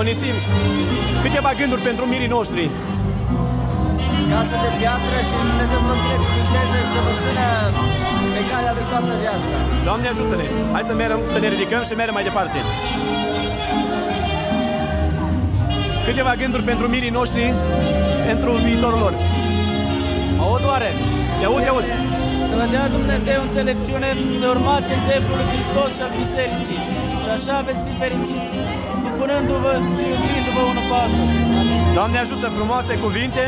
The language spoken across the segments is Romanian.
Onisim, câteva gânduri pentru mirii noștri. Casă de piatră și Dumnezeu să vă binecuvânteze și să vă țină pe calea lui toată viața. Doamne ajută-ne! Hai să mergem, să ne ridicăm și mergem mai departe. Câteva gânduri pentru mirii noștri, pentru viitorul lor. Aud oare? Te aud, te aud. Să vă dea Dumnezeu înțelepciune să urmați exemplul lui Hristos și al Bisericii. Și așa veți fi fericiți, supunându-vă și iubindu-vă unul pe altul. Amin. Doamne ajută frumoase cuvinte.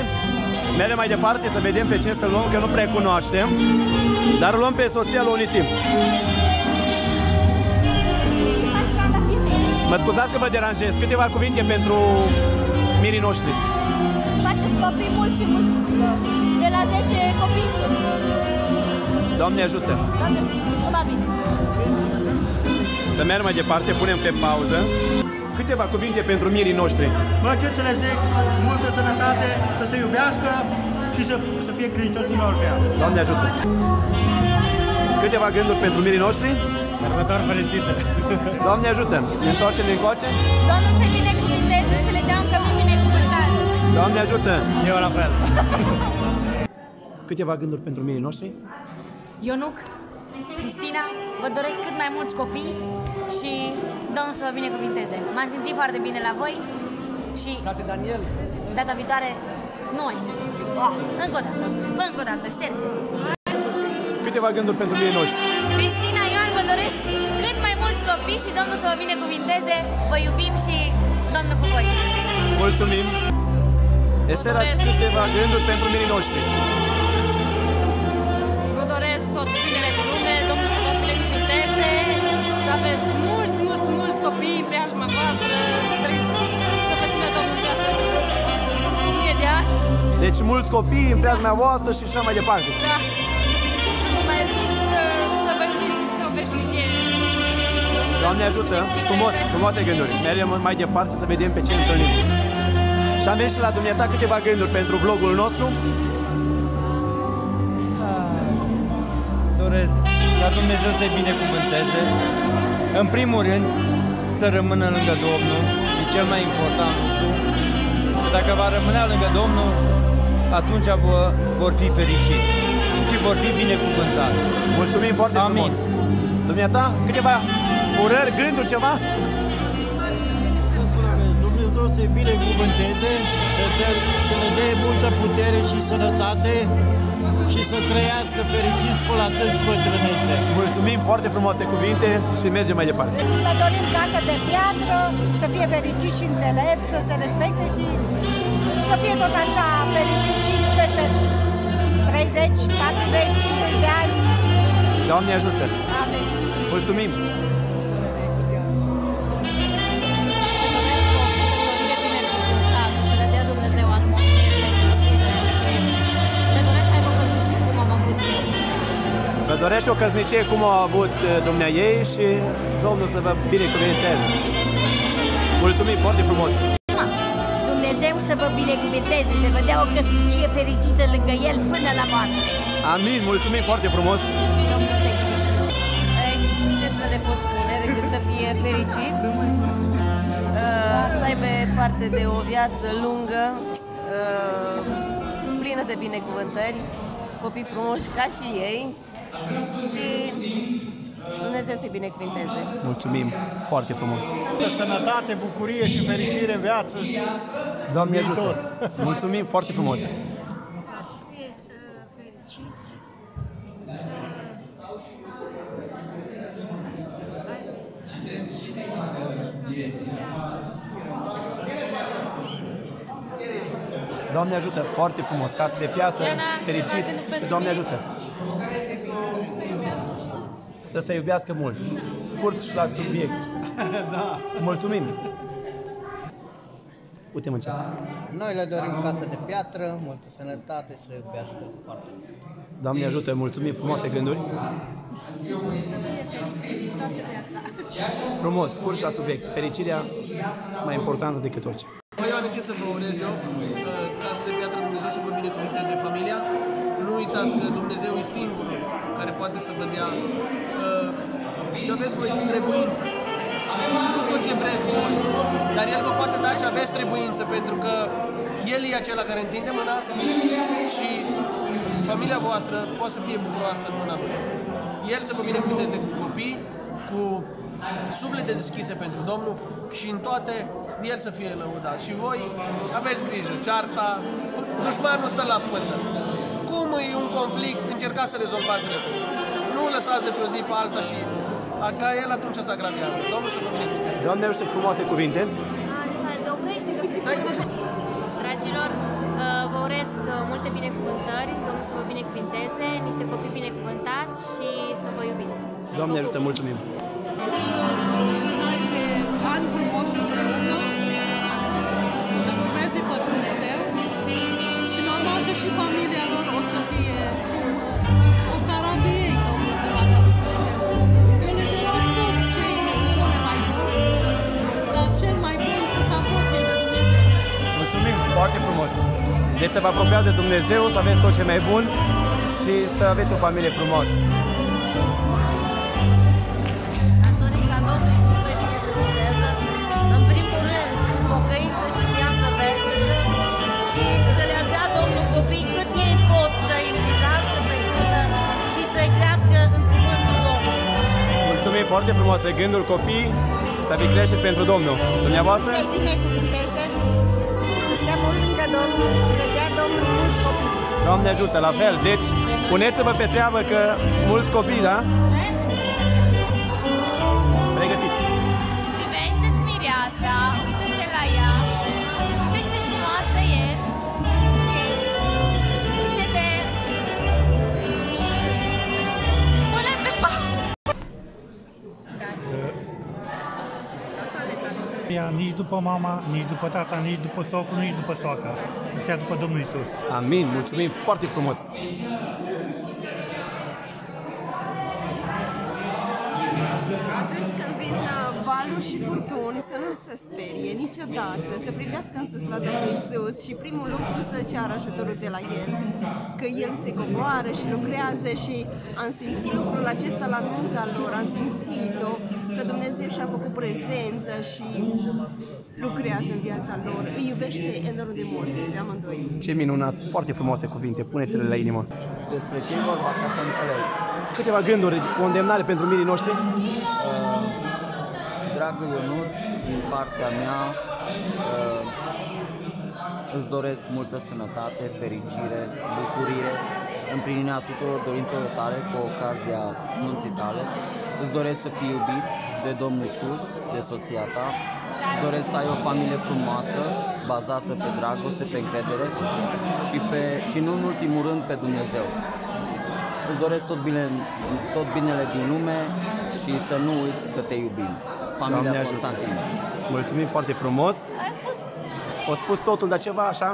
Mergem mai departe să vedem pe cine să luăm, că nu prea cunoaștem. Dar luăm pe soția lui Onisim. Mă scuzați că vă deranjez. Câteva cuvinte pentru mirii noștri. Faceți copii mulți și mulți. De la 10 copii sunt. Doamne ajută! Doamne, numai bine. Să mergem mai departe, punem pe pauză. Câteva cuvinte pentru mirii noștri. Bă, ce să le zic? Multă sănătate, să se iubească și să, să fie credincioși în orice. Doamne ajută! Câteva gânduri pentru mirii noștri. Sărbători fericite! Doamne ajută! Ne întoarcem din coace. Domnul să-i binecuvinteze, să le dea un cămin binecuvântat. Doamne ajută! Și eu la fel! Câteva gânduri pentru mirii noștri. Ionuc, Cristina, vă doresc cât mai mulți copii și Domnul să vă binecuvinteze. M-am simțit foarte bine la voi și Frate Daniel, data viitoare nu mai știu ce să zic. Oh, încă o dată, fă încă o dată, șterge. Câteva gânduri pentru mirii noștri. Cristina, Ioan, vă doresc cât mai mulți copii și Domnul să vă binecuvinteze. Vă iubim și Domnul cu voi. Mulțumim! Estera, câteva gânduri pentru mirii noștri. Deci mulți copii în preajma voastră și așa mai departe. Da. Să vă mai zic uh, să vă iubiți o veșnicie. Doamne ajută! Frumos, frumoase gânduri. Mergem mai departe să vedem pe ce întâlnim. Și am venit și la dumneata câteva gânduri pentru vlogul nostru. Doresc ca Dumnezeu să-i binecuvânteze. În primul rând, să rămână lângă Domnul, e cel mai important lucru. Dacă va rămâne lângă Domnul, atunci vă, vor fi fericiți și vor fi binecuvântați. Mulțumim foarte Amin. frumos! Dumneata, câteva urări, gânduri, ceva? Să spunem, Dumnezeu să-i binecuvânteze, să, dea, să le dea multă putere și sănătate și să trăiască fericiți până la tânci bătrânețe. Mulțumim foarte frumoase cuvinte și mergem mai departe. Vă dorim casă de piatră, să fie fericit și înțelept, să se respecte și să fie tot așa fericit și peste 30, 40, 50 de ani. Doamne ajută! Amin. Mulțumim! Vă dorește o căsnicie cum a avut uh, dumnea ei și Domnul să vă binecuvânteze. Mulțumim foarte frumos! Dumnezeu să vă binecuvinteze, să vă dea o căsnicie fericită lângă El până la moarte. Amin! Mulțumim foarte frumos! Domnul să-i binecuvânteze. Ei, Ce să le pot spune decât să fie fericiți, uh, să aibă parte de o viață lungă, uh, plină de binecuvântări, copii frumoși ca și ei și Dumnezeu să-i binecuvinteze. Mulțumim foarte frumos! Sănătate, bucurie și fericire în viață. Doamne ajută! Mulțumim foarte frumos! Să fie fericiți. Doamne ajută! Foarte frumos! Casă de piatră, fericit și Doamne ajută! Să se iubească mult! Scurt și la subiect! da. Mulțumim! Putem începe. noi le dorim casă de piatră, multă sănătate, să iubească foarte mult. Doamne ajută! Mulțumim! Frumoase gânduri! Frumos, scurt și la subiect. Fericirea mai importantă decât orice. Păi eu ce să vă urez eu? Uh, Casă de piatră, Dumnezeu să vă binecuvânteze familia. Nu uitați că Dumnezeu e singurul care poate să vă dea uh, ce aveți voi în trebuință. Nu tot ce vreți voi, dar El vă poate da ce aveți trebuință, pentru că El e acela care întinde mâna și familia voastră poate să fie bucuroasă în mâna Lui. El să vă binecuvânteze cu copii, cu suflete deschise pentru Domnul și în toate El să fie lăudat. Și voi aveți grijă, cearta, dușmanul stă la pântă. Cum e un conflict, încercați să rezolvați repede. Nu o lăsați de pe o zi pe alta și a- ca el atunci se agravează. Domnul să vă binecuvânteze. Doamne, ajută frumoase cuvinte. Stai, stai, oprește că Stai că Dragilor, uh, vă urez uh, multe binecuvântări, Domnul să vă binecuvinteze, niște copii binecuvântați și să vă iubiți. Doamne, ajută, mulțumim. să aibă ani frumoși împreună, să vă apropiați de Dumnezeu, să aveți tot ce mai bun și să aveți o familie frumoasă. Aș dori ca Domnul Iisus să binecuvânteze, în primul rând, cu pocăință și viață veșnică și să le dea Domnul copii cât ei pot să-i îngrijească, să-i țină și să-i crească în cuvântul Domnului. Mulțumim foarte frumoase gânduri copii, să vi creșteți pentru Domnul. Dumneavoastră? Să-i binecuvânteze, să stea mult lângă Domnul și le dea Domnul mulți copii. Doamne ajută, la fel. Deci, puneți-vă pe treabă că mulți copii, da? Ea nici după mama, nici după tata, nici după socru, nici după soacra. Să fie după Domnul Isus. Amin, mulțumim foarte frumos. Atunci când vin uh, valuri și furtuni, să nu se sperie niciodată, să privească în sus la Domnul Isus și primul lucru să ceară ajutorul de la El, că El se coboară și lucrează și am simțit lucrul acesta la nunta lor, am simțit-o, că Dumnezeu și-a făcut prezență și lucrează în viața lor, îi iubește enorm de mult, pe amândoi. Ce minunat, foarte frumoase cuvinte, puneți-le la inimă. Despre ce e vorba, ca să înțeleg. Câteva gânduri, o îndemnare pentru mirii noștri? Uh, dragul Ionuț, din partea mea, uh, îți doresc multă sănătate, fericire, bucurie, împlinirea tuturor dorințelor tale cu ocazia nunții tale. Îți doresc să fii iubit de Domnul Iisus, de soția ta. Îți doresc să ai o familie frumoasă, bazată pe dragoste, pe încredere și, pe, și nu în ultimul rând pe Dumnezeu. Îți doresc tot, bine, tot binele din lume și să nu uiți că te iubim. Familia Doamne ajută. Constantin. Mulțumim foarte frumos. O spus totul, dar ceva așa?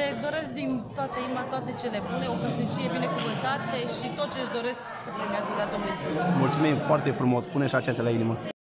Le doresc din toată inima toate cele bune, o căsnicie binecuvântate și tot ce își doresc să primească de la Domnul Isus. Mulțumim foarte frumos, pune și acestea la inimă.